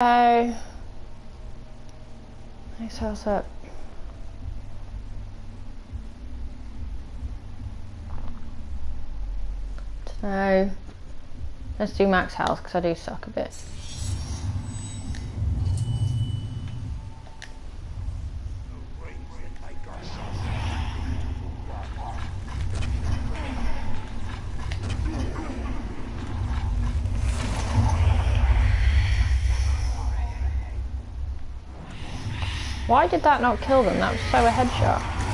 Oh. Next house up. So, let's do max health because I do suck a bit. Why did that not kill them? That was so a headshot.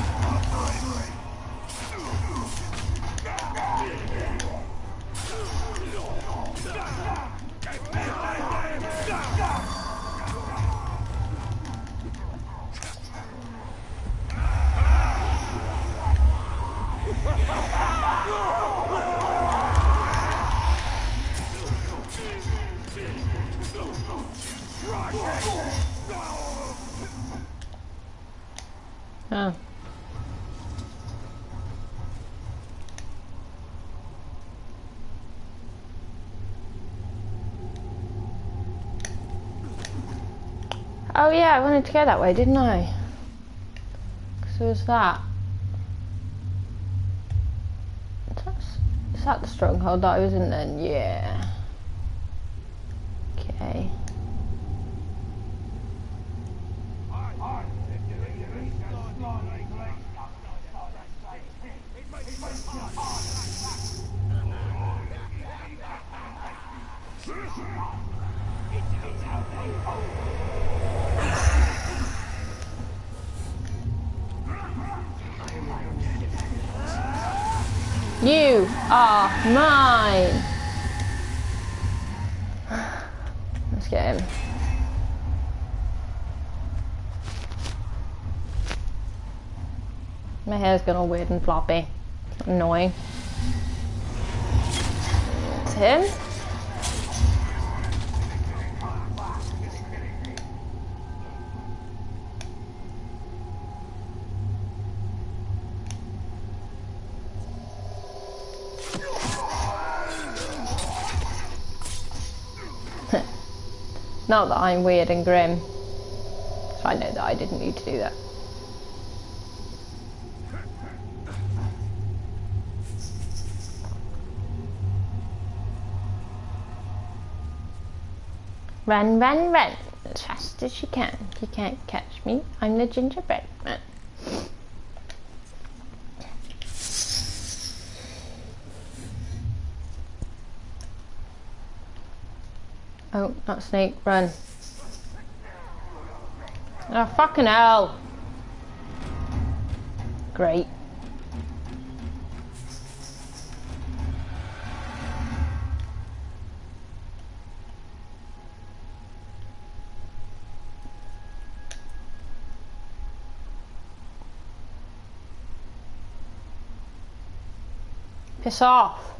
Oh yeah, I wanted to go that way, didn't I? Because there was that. That's, that the stronghold that I was in then? Yeah. Okay. You are mine. Let's get him. My hair's gone all weird and floppy. Annoying. It's him. Not that I'm weird and grim. I know that I didn't need to do that. Run, run, run. As fast as you can. You can't catch me. I'm the gingerbread man. Oh, not snake. Run. Oh, fucking hell. Great. Piss off.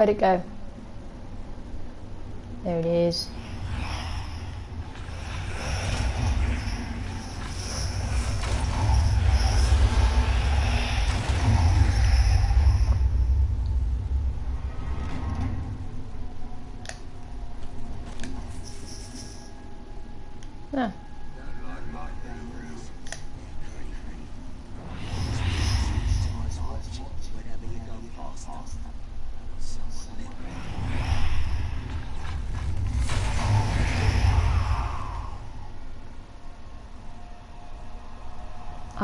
Where'd it go? There it is.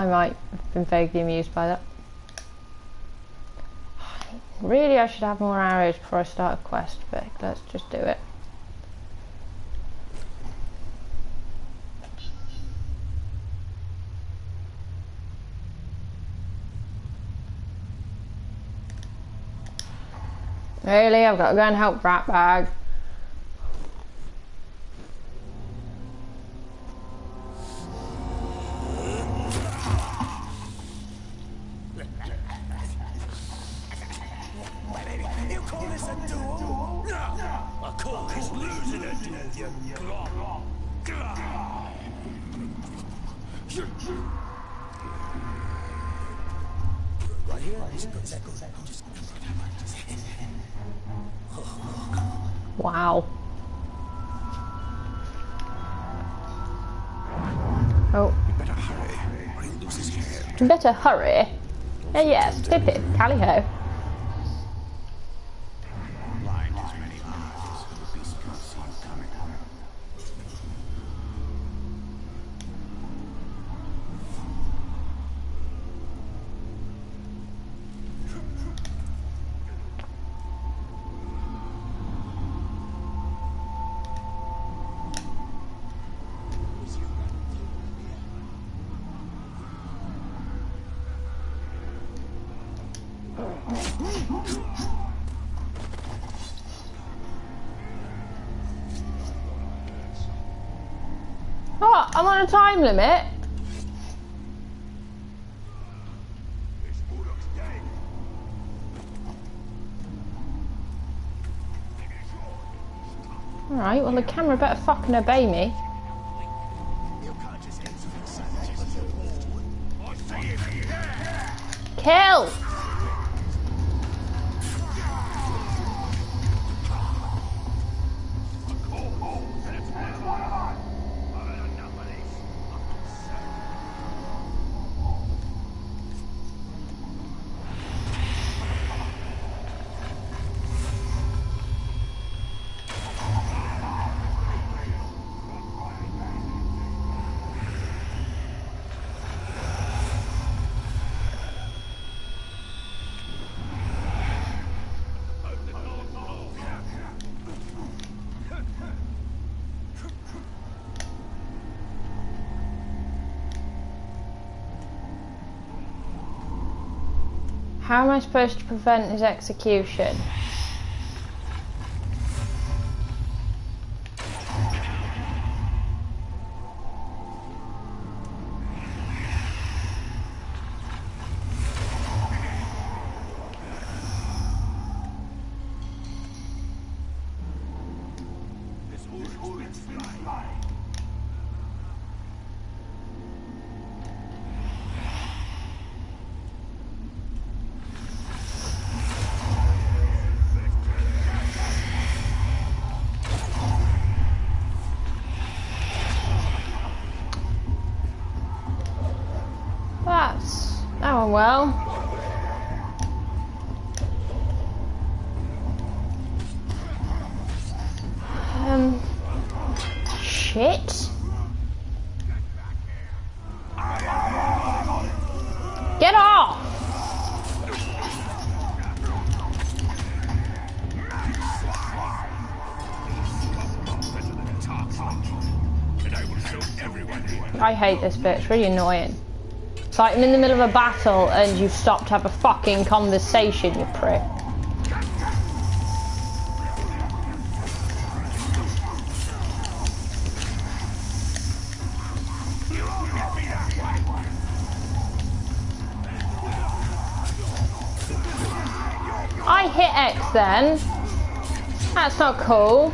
I might have been vaguely amused by that. Really, I should have more arrows before I start a quest, but let's just do it. Really, I've got to go and help Ratbag. Right here, just go, that goes, that goes. Wow. Oh, Better hurry, or he'll his head. you better hurry. Yeah, yes, pip it, tally ho. Oh, I'm on a time limit. Alright, well the camera better fucking obey me. Kill! How am I supposed to prevent his execution? That went well. Um, shit. Get off! I hate this bit, it's really annoying. It's like I'm in the middle of a battle and you've stopped to have a fucking conversation, you prick. I hit X then. That's not cool.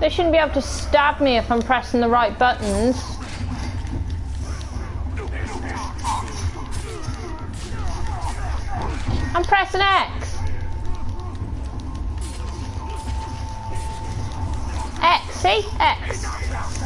They shouldn't be able to stab me if I'm pressing the right buttons. I'm pressing X. X, see? X.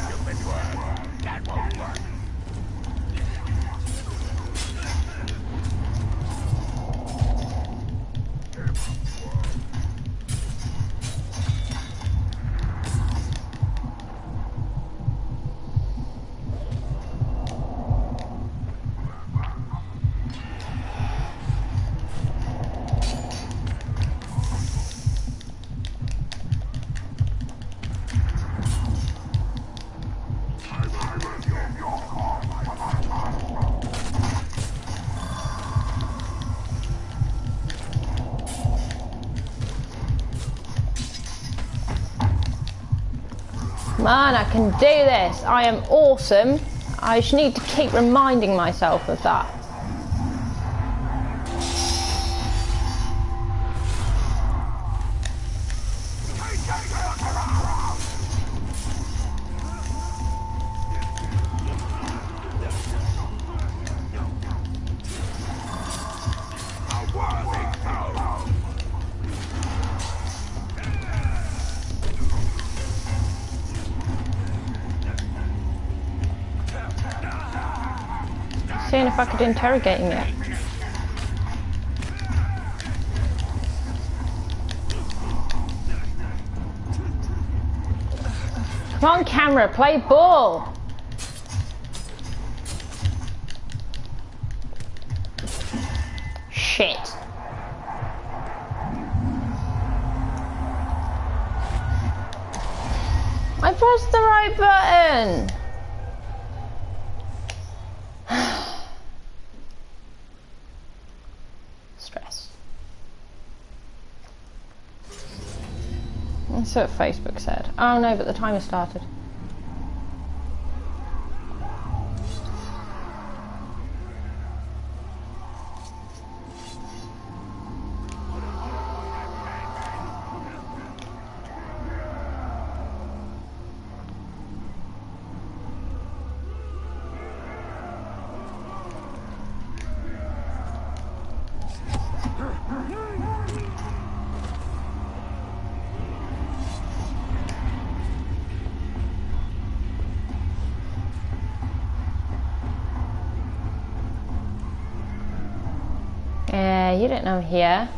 Man, I can do this. I am awesome. I just need to keep reminding myself of that. Seeing if I could interrogate him yet. Come on, camera, play ball. Shit. I pressed the right button. What Facebook said. Oh no, but the timer started. Yeah, you didn't know here.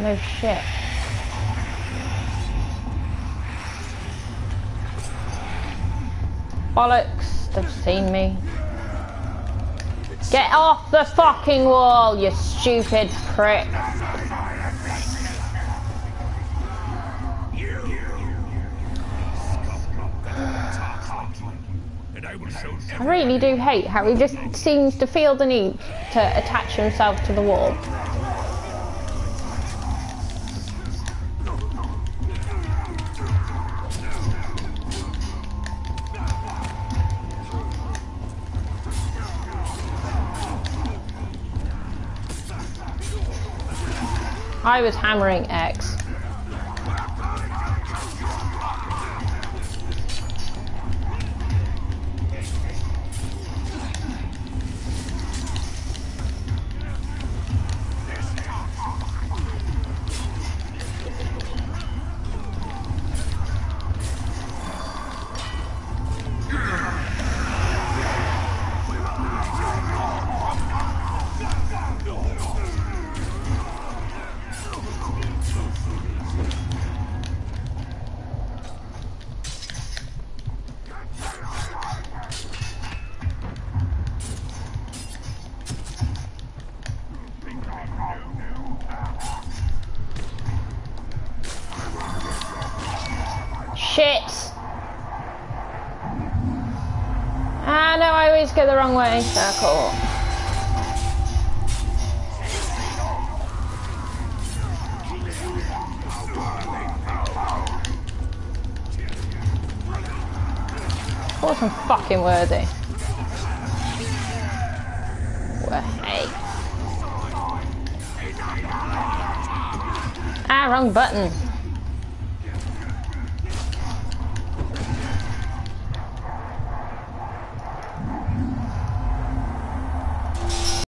No shit. Bollocks, they've seen me. Get off the fucking wall, you stupid prick. I really do hate how he just seems to feel the need to attach himself to the wall. I was hammering X. go the wrong way. Circle. Of course I'm fucking worthy. Hey. Ah, wrong button.